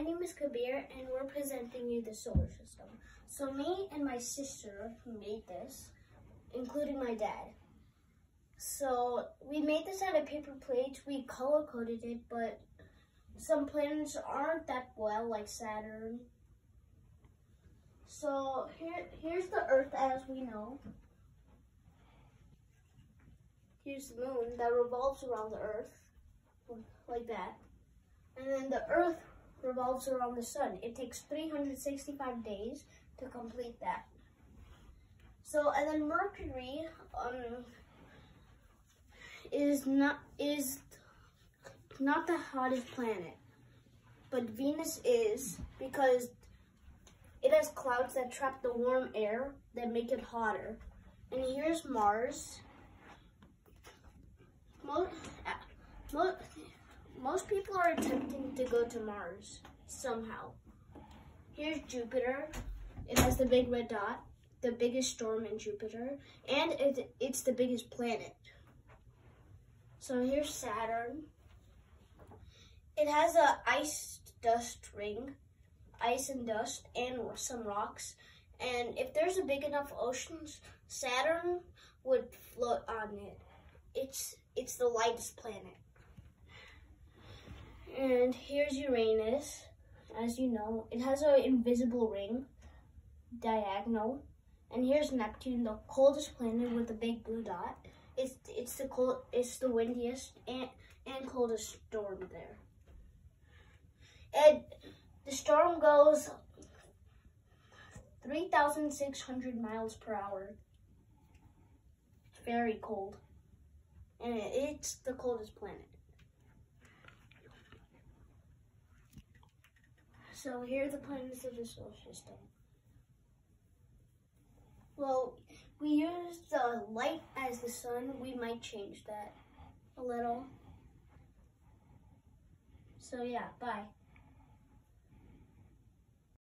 my name is Kabir and we're presenting you the solar system. So me and my sister made this, including my dad. So we made this out of paper plates, we color coded it, but some planets aren't that well, like Saturn. So here, here's the Earth as we know. Here's the moon that revolves around the Earth, like that. And then the Earth revolves around the sun. It takes 365 days to complete that. So, and then Mercury um, is not is not the hottest planet, but Venus is because it has clouds that trap the warm air that make it hotter. And here's Mars. Most, most, most people are to go to Mars somehow. Here's Jupiter. It has the big red dot, the biggest storm in Jupiter, and it, it's the biggest planet. So here's Saturn. It has a ice dust ring, ice and dust, and some rocks. And if there's a big enough ocean, Saturn would float on it. It's it's the lightest planet. And here's Uranus. As you know, it has an invisible ring, diagonal. And here's Neptune, the coldest planet with a big blue dot. It's it's the cold, it's the windiest and and coldest storm there. And the storm goes 3,600 miles per hour. It's very cold. And it's the coldest planet. So here are the planets of the solar system. Well, we use the light as the sun. We might change that a little. So yeah, bye.